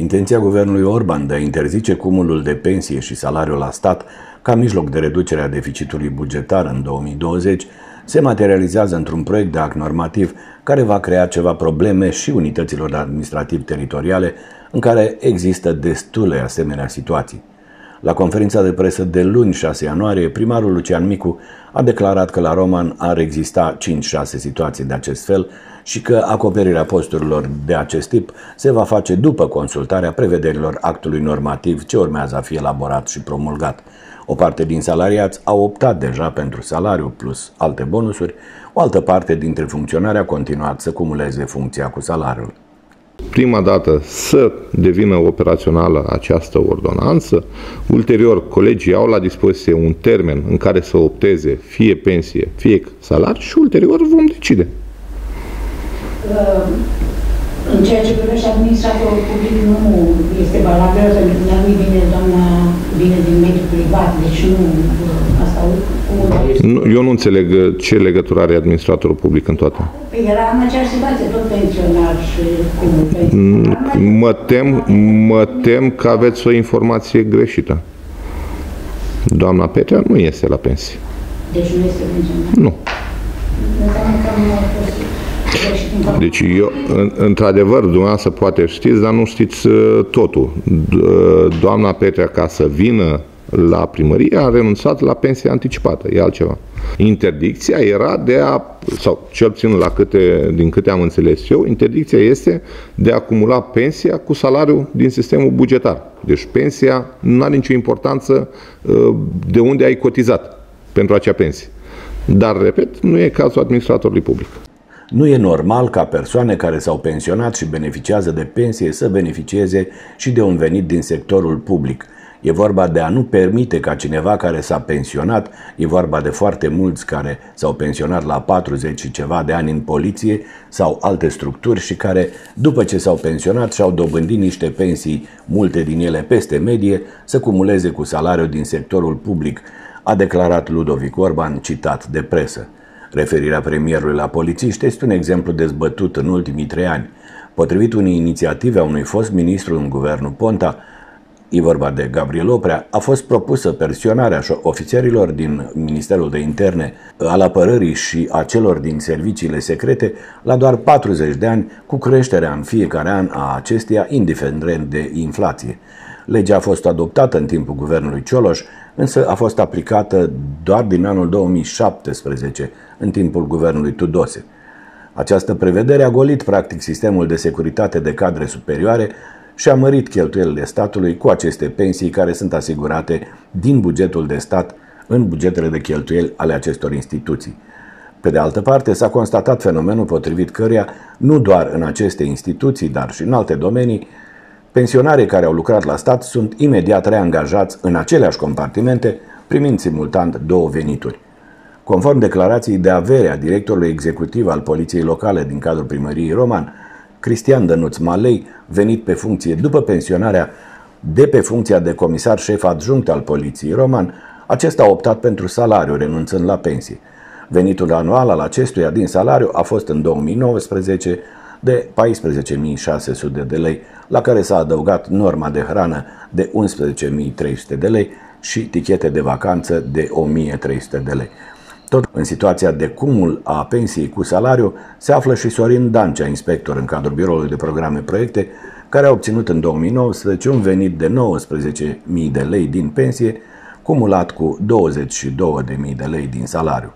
Intenția guvernului Orban de a interzice cumulul de pensie și salariul la stat ca mijloc de reducere a deficitului bugetar în 2020 se materializează într-un proiect de act normativ care va crea ceva probleme și unităților administrativ-teritoriale în care există destule asemenea situații. La conferința de presă de luni 6 ianuarie, primarul Lucian Micu a declarat că la Roman ar exista 5-6 situații de acest fel și că acoperirea posturilor de acest tip se va face după consultarea prevederilor actului normativ ce urmează a fi elaborat și promulgat. O parte din salariați au optat deja pentru salariu plus alte bonusuri, o altă parte dintre funcționari a continuat să cumuleze funcția cu salariul prima dată să devină operațională această ordonanță. Ulterior, colegii au la dispoziție un termen în care să opteze fie pensie, fie salariu și ulterior vom decide. Uh, în ceea ce privește administratorul public nu este valabil pentru că nu vine doamna vine din mediul privat, deci nu uh, asta nu, eu nu înțeleg uh, ce legătură are administratorul public în toate. Păi era în aceeași situație, tot pensionar și cum mm, Mă tem, mă tem că aveți o informație greșită. Doamna Petrea nu este la pensie. Deci nu este pensionar? Nu. Înseamnă că nu a fost deci eu, într-adevăr, dumneavoastră poate știți, dar nu știți uh, totul. Uh, doamna Petrea, ca să vină la primărie, a renunțat la pensia anticipată, e altceva. Interdicția era de a, sau cel puțin la câte, din câte am înțeles eu, interdicția este de a acumula pensia cu salariul din sistemul bugetar. Deci pensia nu are nicio importanță uh, de unde ai cotizat pentru acea pensie. Dar, repet, nu e cazul administratorului public. Nu e normal ca persoane care s-au pensionat și beneficiază de pensie să beneficieze și de un venit din sectorul public. E vorba de a nu permite ca cineva care s-a pensionat, e vorba de foarte mulți care s-au pensionat la 40 și ceva de ani în poliție sau alte structuri și care, după ce s-au pensionat și-au dobândit niște pensii, multe din ele peste medie, să cumuleze cu salariul din sectorul public, a declarat Ludovic Orban, citat de presă. Referirea premierului la polițiști este un exemplu dezbătut în ultimii trei ani. Potrivit unei inițiative a unui fost ministru în guvernul Ponta, e vorba de Gabriel Oprea, a fost propusă persionarea ofițerilor din Ministerul de Interne al apărării și a celor din serviciile secrete la doar 40 de ani, cu creșterea în fiecare an a acesteia, indiferent de inflație. Legea a fost adoptată în timpul guvernului Cioloș, însă a fost aplicată doar din anul 2017, în timpul guvernului Tudose. Această prevedere a golit practic sistemul de securitate de cadre superioare și a mărit cheltuielile statului cu aceste pensii care sunt asigurate din bugetul de stat în bugetele de cheltuieli ale acestor instituții. Pe de altă parte, s-a constatat fenomenul potrivit căruia, nu doar în aceste instituții, dar și în alte domenii, pensionarii care au lucrat la stat sunt imediat reangajați în aceleași compartimente, primind simultan două venituri. Conform declarației de avere a directorului executiv al Poliției Locale din cadrul primăriei Roman, Cristian Dănuț Malei, venit pe funcție după pensionarea de pe funcția de comisar șef adjunct al Poliției Roman, acesta a optat pentru salariu, renunțând la pensie. Venitul anual al acestuia din salariu a fost în 2019 de 14.600 de lei, la care s-a adăugat norma de hrană de 11.300 de lei și tichete de vacanță de 1.300 de lei. Tot în situația de cumul a pensiei cu salariu se află și Sorin Dancea, inspector în cadrul Biroului de Programe Proiecte, care a obținut în 2019 un venit de 19.000 de lei din pensie, cumulat cu 22.000 de lei din salariu.